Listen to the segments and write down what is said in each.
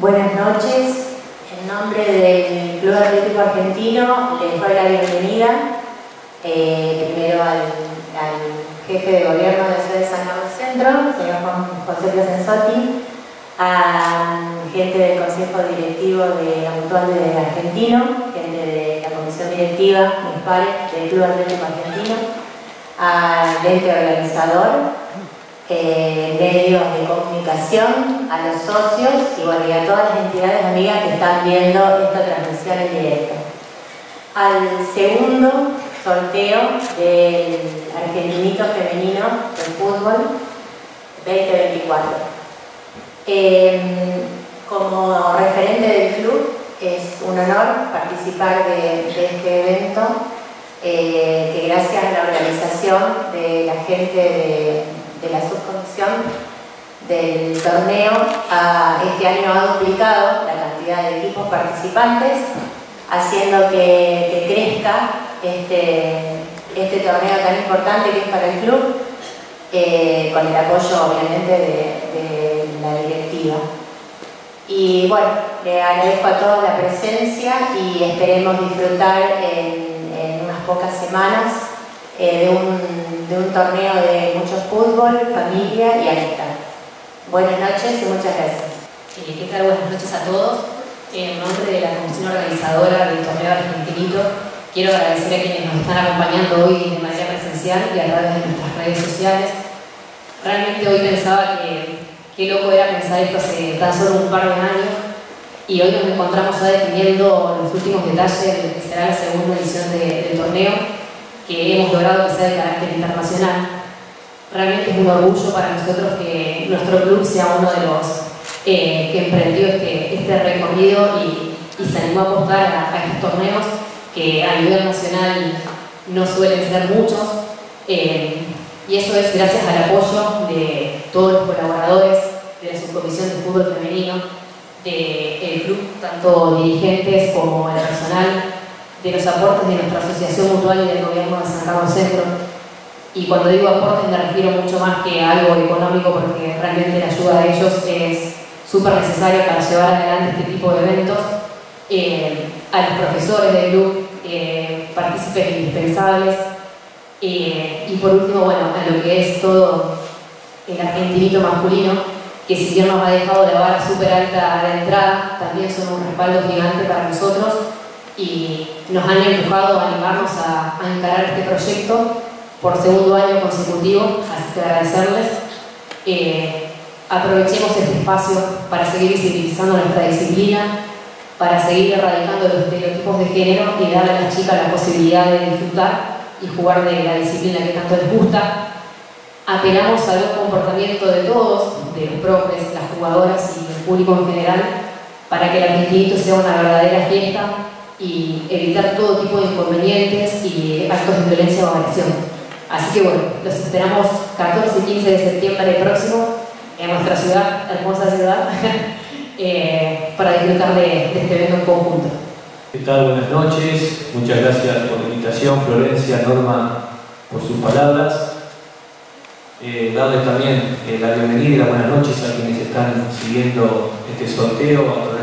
Buenas noches. En nombre del Club Atlético Argentino les doy la bienvenida eh, primero al, jefe de gobierno de ciudad de San Carlos Centro, señor José Placenzotti, a gente del Consejo Directivo de la Mutual de Argentino, gente de la Comisión Directiva, mis pares del Club Atlético Argentino, al ente organizador, eh, medios de comunicación, a los socios y, bueno, y a todas las entidades amigas que están viendo esta transmisión en directo. Al segundo sorteo del Argentinito Femenino de Fútbol 2024. Em, como referente del club es un honor participar de, este evento eh, que gracias a la organización de la gente de de la subcomisión del torneo este año ha duplicado la cantidad de equipos participantes, haciendo que, crezca este, este, torneo tan importante que es para el club, eh, con el apoyo obviamente de, la directiva. Y bueno, le agradezco a todos la presencia y esperemos disfrutar en, en unas pocas semanas eh, de, un, de, un, torneo de mucho fútbol, familia y amistad. Buenas noches y muchas gracias. Eh, ¿Qué tal? Buenas noches a todos. En nombre de la comisión organizadora del torneo argentinito, quiero agradecer a quienes nos están acompañando hoy de manera presencial y a través de nuestras redes sociales. Realmente hoy pensaba que qué loco era pensar esto hace tan solo un par de años y hoy nos encontramos ya definiendo los últimos detalles de lo que será la segunda edición del torneo que hemos logrado que sea de carácter internacional. Realmente es un orgullo para nosotros que nuestro club sea uno de los eh, que emprendió este, este recorrido y, se animó a apostar a, estos torneos que a nivel nacional no suelen ser muchos. Eh, y eso es gracias al apoyo de todos los colaboradores de la subcomisión de fútbol femenino, del club, tanto dirigentes como el personal, de los aportes de nuestra asociación mutual y del gobierno de San Carlos Centro. Y cuando digo aportes me refiero mucho más que a algo económico porque realmente la ayuda de ellos es súper necesaria para llevar adelante este tipo de eventos. Eh, a los profesores del club, eh, partícipes indispensables. Eh, y por último, bueno, a lo que es todo el argentinito masculino, que si bien nos ha dejado la vara súper alta de entrada, también son un respaldo gigante para nosotros y nos han empujado a animarnos a, encarar este proyecto por segundo año consecutivo, así que agradecerles. Eh, aprovechemos este espacio para seguir visibilizando nuestra disciplina, para seguir erradicando los estereotipos de género y darle a las chicas la posibilidad de disfrutar y jugar de la disciplina que tanto les gusta. Apelamos al buen comportamiento de todos, de los profes, las jugadoras y el público en general, para que el Argentinito sea una verdadera fiesta y evitar todo tipo de inconvenientes y actos de violencia o agresión. Así que bueno, los esperamos 14 y 15 de septiembre próximo en nuestra ciudad, hermosa ciudad, eh, para disfrutar de, este evento en conjunto. ¿Qué tal? Buenas noches. Muchas gracias por la invitación, Florencia, Norma, por sus palabras. Eh, darles también eh, la bienvenida buenas noches a quienes están siguiendo este sorteo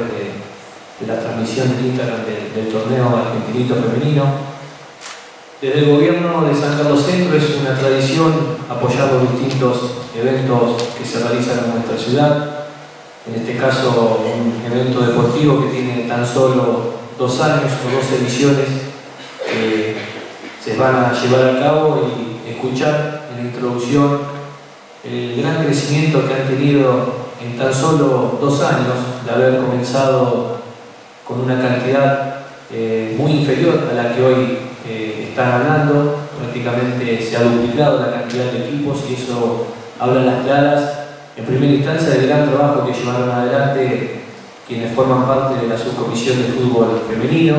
de la transmisión en Instagram del, torneo argentinito femenino. Desde el gobierno de San Carlos Centro es una tradición apoyar los distintos eventos que se realizan en nuestra ciudad. En este caso, un evento deportivo que tiene tan solo dos años o dos ediciones que se van a llevar a cabo y escuchar en la introducción el gran crecimiento que han tenido en tan solo dos años de haber comenzado con una cantidad eh, muy inferior a la que hoy eh, están hablando, prácticamente se ha duplicado la cantidad de equipos y eso habla en las claras, en primera instancia del gran trabajo que llevaron adelante quienes forman parte de la subcomisión de fútbol femenino,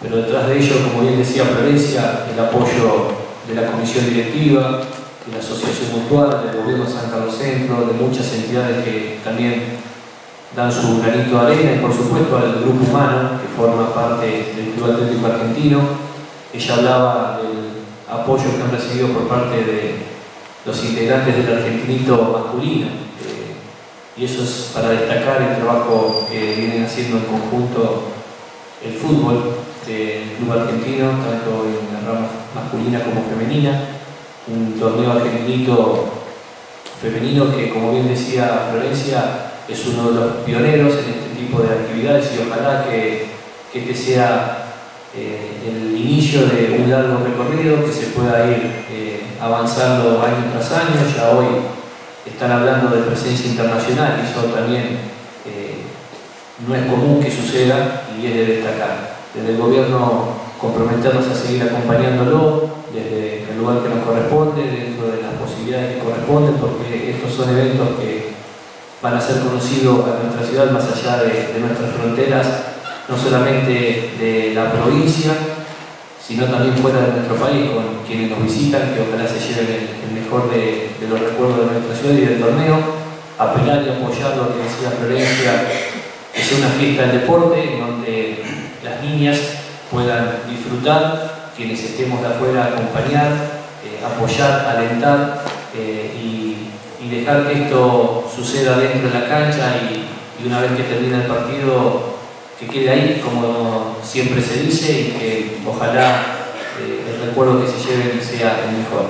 pero detrás de ello, como bien decía Florencia, el apoyo de la comisión directiva, de la asociación mutual, del gobierno de San Carlos Centro, de muchas entidades que también dan su granito de arena y por supuesto al grupo humano que forma parte del Club Atlético Argentino. Ella hablaba del apoyo que han recibido por parte de los integrantes del argentinito masculino. Eh, y eso es para destacar el trabajo que vienen haciendo en conjunto el fútbol del club argentino, tanto en la rama masculina como femenina, un torneo argentino femenino que, como bien decía Florencia, es uno de los pioneros en este tipo de actividades y ojalá que, que este sea eh, el inicio de un largo recorrido que se pueda ir eh, avanzando año tras año. Ya hoy están hablando de presencia internacional eso también eh, no es común que suceda y es de destacar. Desde el gobierno comprometernos a seguir acompañándolo desde el lugar que nos corresponde, dentro de las posibilidades que corresponden, porque estos son eventos que van a ser conocidos a nuestra ciudad más allá de, nuestras fronteras no solamente de la provincia, sino también fuera de nuestro país, con quienes nos visitan, que ojalá se lleven el, mejor de, los recuerdos de nuestra ciudad y del torneo, apelar y apoyar lo que decía Florencia, que sea una fiesta del deporte, en donde las niñas puedan disfrutar, quienes estemos de afuera acompañar, eh, apoyar, alentar eh, y, dejar que esto suceda dentro de la cancha y, una vez que termine el partido que quede ahí, como siempre se dice, y que ojalá eh, el recuerdo que se lleven sea el mejor.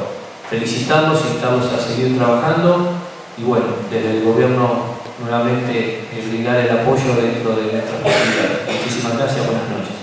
Felicitarlos, invitarlos a seguir trabajando y bueno, desde el gobierno nuevamente eh, brindar el apoyo dentro de nuestras posibilidades. Muchísimas gracias, buenas noches.